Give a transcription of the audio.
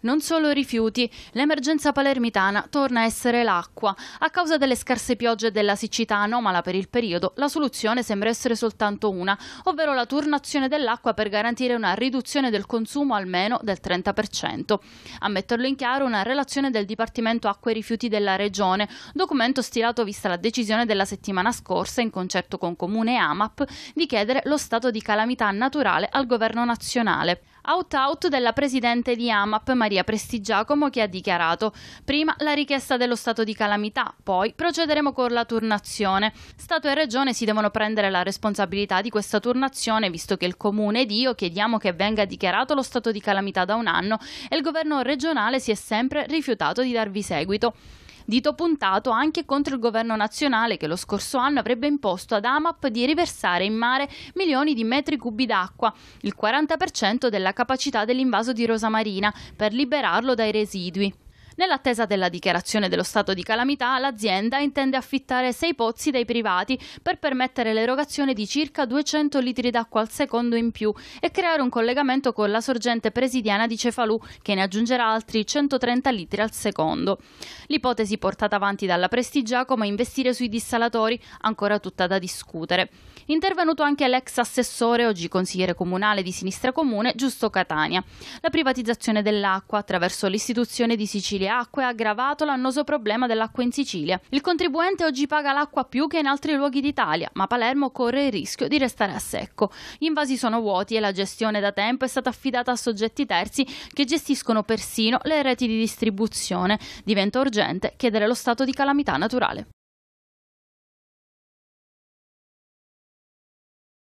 Non solo rifiuti, l'emergenza palermitana torna a essere l'acqua. A causa delle scarse piogge e della siccità anomala per il periodo, la soluzione sembra essere soltanto una, ovvero la turnazione dell'acqua per garantire una riduzione del consumo almeno del 30%. A metterlo in chiaro una relazione del Dipartimento Acque e Rifiuti della Regione, documento stilato vista la decisione della settimana scorsa in concerto con Comune e AMAP di chiedere lo stato di calamità naturale al governo nazionale. Out-out della presidente di AMAP Maria Prestigiacomo che ha dichiarato prima la richiesta dello stato di calamità, poi procederemo con la turnazione. Stato e Regione si devono prendere la responsabilità di questa turnazione visto che il Comune ed io chiediamo che venga dichiarato lo stato di calamità da un anno e il governo regionale si è sempre rifiutato di darvi seguito dito puntato anche contro il governo nazionale che lo scorso anno avrebbe imposto ad AMAP di riversare in mare milioni di metri cubi d'acqua, il 40% della capacità dell'invaso di Rosa Marina, per liberarlo dai residui. Nell'attesa della dichiarazione dello stato di calamità, l'azienda intende affittare sei pozzi dai privati per permettere l'erogazione di circa 200 litri d'acqua al secondo in più e creare un collegamento con la sorgente presidiana di Cefalù, che ne aggiungerà altri 130 litri al secondo. L'ipotesi portata avanti dalla Prestigiacomo è investire sui dissalatori, ancora tutta da discutere. Intervenuto anche l'ex assessore, oggi consigliere comunale di Sinistra Comune, Giusto Catania. La privatizzazione dell'acqua attraverso l'istituzione di Sicilia Acque ha aggravato l'annoso problema dell'acqua in Sicilia. Il contribuente oggi paga l'acqua più che in altri luoghi d'Italia, ma Palermo corre il rischio di restare a secco. Gli invasi sono vuoti e la gestione da tempo è stata affidata a soggetti terzi che gestiscono persino le reti di distribuzione. Diventa urgente chiedere lo stato di calamità naturale.